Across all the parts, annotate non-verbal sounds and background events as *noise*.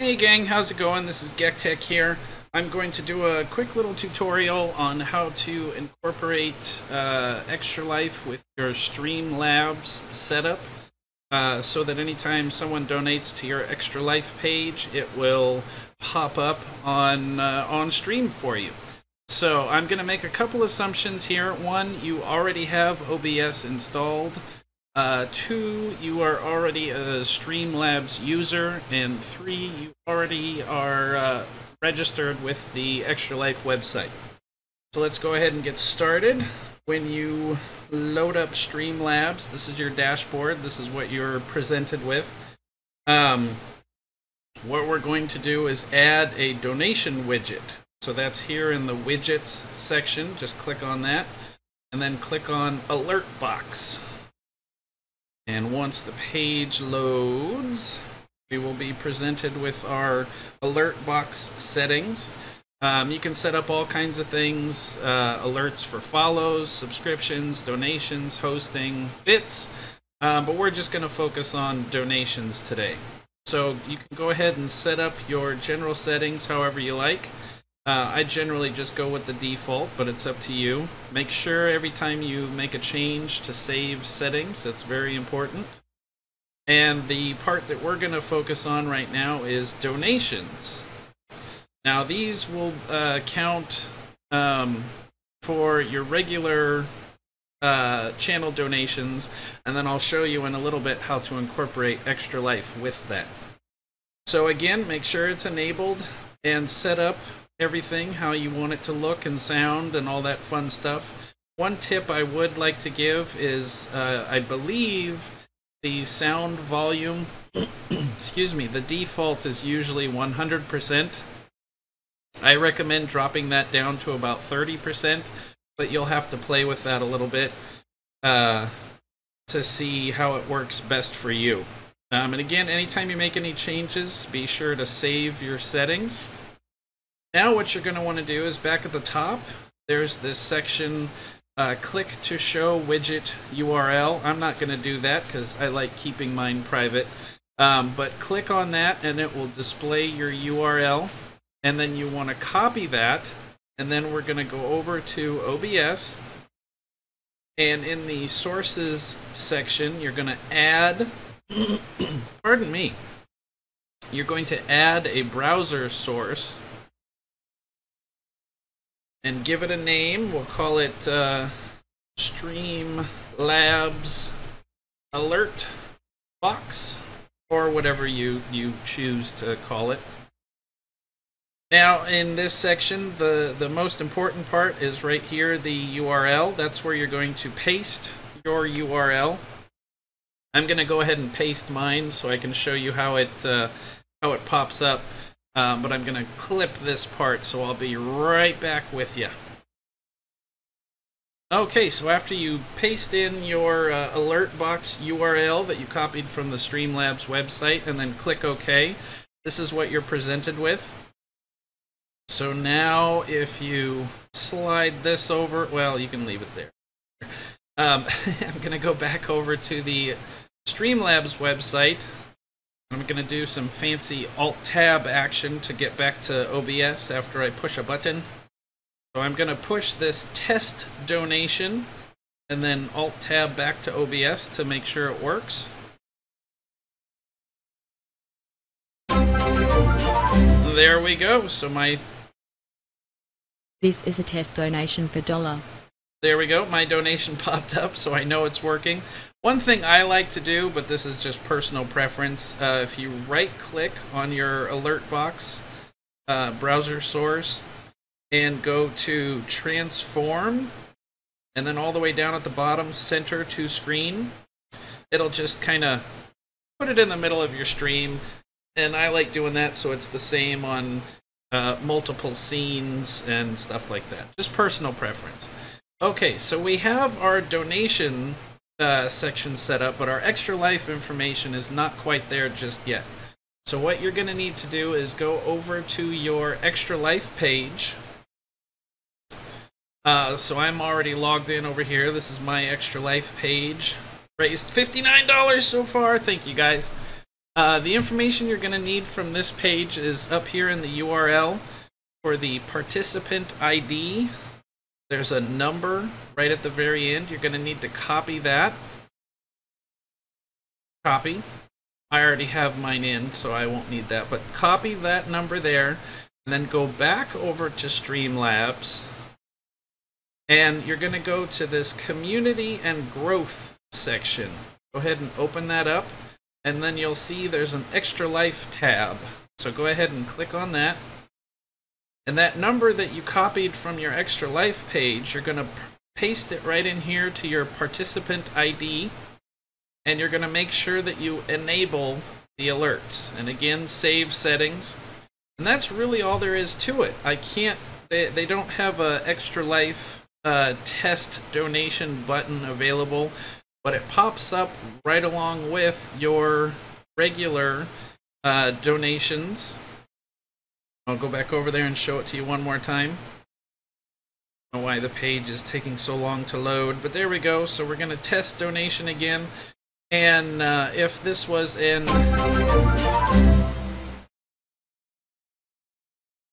Hey gang, how's it going? This is GekTek here. I'm going to do a quick little tutorial on how to incorporate uh, Extra Life with your Streamlabs setup uh, so that anytime someone donates to your Extra Life page, it will pop up on, uh, on stream for you. So I'm going to make a couple assumptions here. One, you already have OBS installed. Uh, two, you are already a Streamlabs user, and three, you already are uh, registered with the Extra Life website. So let's go ahead and get started. When you load up Streamlabs, this is your dashboard. This is what you're presented with. Um, what we're going to do is add a donation widget. So that's here in the widgets section. Just click on that and then click on alert box. And once the page loads, we will be presented with our alert box settings. Um, you can set up all kinds of things, uh, alerts for follows, subscriptions, donations, hosting, bits, um, but we're just going to focus on donations today. So you can go ahead and set up your general settings however you like. Uh, I generally just go with the default, but it's up to you. Make sure every time you make a change to save settings, that's very important. And the part that we're going to focus on right now is donations. Now these will uh, count um, for your regular uh, channel donations, and then I'll show you in a little bit how to incorporate Extra Life with that. So again, make sure it's enabled and set up everything how you want it to look and sound and all that fun stuff. One tip I would like to give is uh, I believe the sound volume, *clears throat* excuse me, the default is usually 100%. I recommend dropping that down to about 30%, but you'll have to play with that a little bit uh, to see how it works best for you. Um, and again, anytime you make any changes, be sure to save your settings. Now what you're going to want to do is back at the top, there's this section, uh, click to show widget URL. I'm not going to do that because I like keeping mine private. Um, but click on that and it will display your URL. And then you want to copy that. And then we're going to go over to OBS. And in the sources section, you're going to add, *coughs* pardon me, you're going to add a browser source and give it a name. We'll call it uh, Streamlabs Alert Box or whatever you, you choose to call it. Now, in this section, the, the most important part is right here, the URL. That's where you're going to paste your URL. I'm going to go ahead and paste mine so I can show you how it, uh, how it pops up. Um, but I'm going to clip this part, so I'll be right back with you. Okay, so after you paste in your uh, alert box URL that you copied from the Streamlabs website and then click OK, this is what you're presented with. So now if you slide this over, well, you can leave it there. Um, *laughs* I'm going to go back over to the Streamlabs website I'm going to do some fancy Alt-Tab action to get back to OBS after I push a button. So I'm going to push this test donation and then Alt-Tab back to OBS to make sure it works. There we go. So my... This is a test donation for dollar. There we go. My donation *laughs* popped up, so I know it's working. One thing I like to do, but this is just personal preference, uh, if you right-click on your alert box uh, browser source and go to transform, and then all the way down at the bottom, center to screen, it'll just kind of put it in the middle of your stream. And I like doing that so it's the same on uh, multiple scenes and stuff like that. Just personal preference. Okay, so we have our donation uh, section set up, but our extra life information is not quite there just yet. So what you're going to need to do is go over to your extra life page. Uh, so I'm already logged in over here. This is my extra life page. Raised $59 so far. Thank you guys. Uh, the information you're going to need from this page is up here in the URL for the participant ID. There's a number right at the very end. You're going to need to copy that. Copy. I already have mine in, so I won't need that. But copy that number there, and then go back over to Streamlabs. And you're going to go to this Community and Growth section. Go ahead and open that up, and then you'll see there's an Extra Life tab. So go ahead and click on that. And that number that you copied from your Extra Life page, you're going to paste it right in here to your participant ID and you're going to make sure that you enable the alerts. And again, save settings. And that's really all there is to it. I can't, they, they don't have a extra life uh, test donation button available, but it pops up right along with your regular uh, donations. I'll go back over there and show it to you one more time. I don't know why the page is taking so long to load, but there we go. So we're going to test donation again. And uh, if this was in.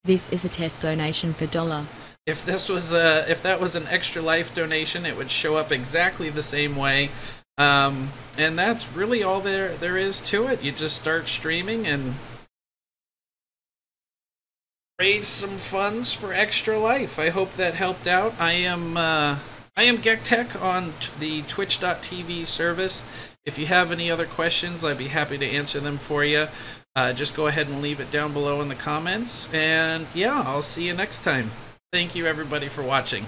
This is a test donation for dollar. If this was uh, if that was an extra life donation, it would show up exactly the same way. Um, and that's really all there there is to it. You just start streaming and raise some funds for extra life. I hope that helped out. I am uh, I am GekTek on the Twitch.tv service. If you have any other questions, I'd be happy to answer them for you. Uh, just go ahead and leave it down below in the comments. And yeah, I'll see you next time. Thank you, everybody, for watching.